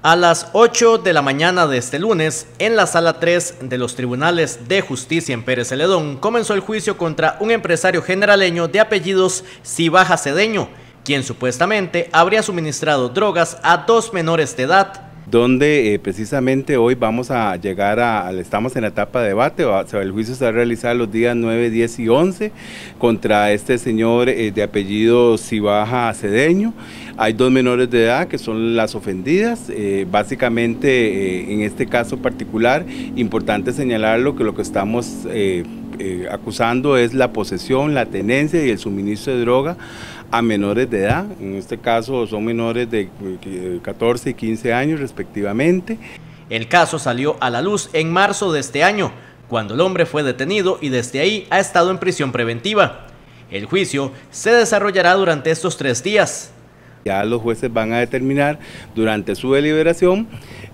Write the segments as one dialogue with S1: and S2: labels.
S1: A las 8 de la mañana de este lunes, en la sala 3 de los tribunales de justicia en Pérez Celedón, comenzó el juicio contra un empresario generaleño de apellidos Cibaja Cedeño, quien supuestamente habría suministrado drogas a dos menores de edad
S2: donde eh, precisamente hoy vamos a llegar a, estamos en la etapa de debate, el juicio se va a realizar los días 9, 10 y 11 contra este señor eh, de apellido Cibaja Cedeño. Hay dos menores de edad que son las ofendidas, eh, básicamente en este caso particular, importante señalarlo que lo que estamos acusando es la posesión, la tenencia y el suministro de droga a menores de edad, en este caso son menores de 14 y 15 años respectivamente.
S1: El caso salió a la luz en marzo de este año, cuando el hombre fue detenido y desde ahí ha estado en prisión preventiva. El juicio se desarrollará durante estos tres días.
S2: Ya los jueces van a determinar durante su deliberación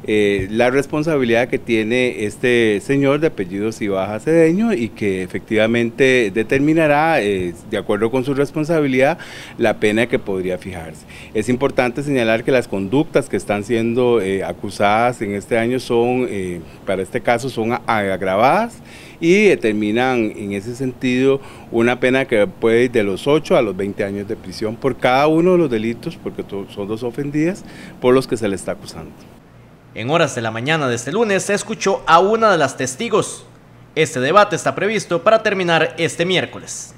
S2: eh, la responsabilidad que tiene este señor de apellido Cibaja Cedeño y que efectivamente determinará, eh, de acuerdo con su responsabilidad, la pena que podría fijarse. Es importante señalar que las conductas que están siendo eh, acusadas en este año son, para este caso, son agravadas y determinan en ese sentido una pena que puede ir de los 8 a los 20 años de prisión por cada uno de los delitos, porque son dos ofendidas, por los que se le está acusando.
S1: En horas de la mañana de este lunes se escuchó a una de las testigos. Este debate está previsto para terminar este miércoles.